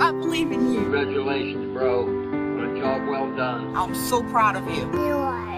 I believe in you. Congratulations, bro. What a job well done. I'm so proud of you. You are.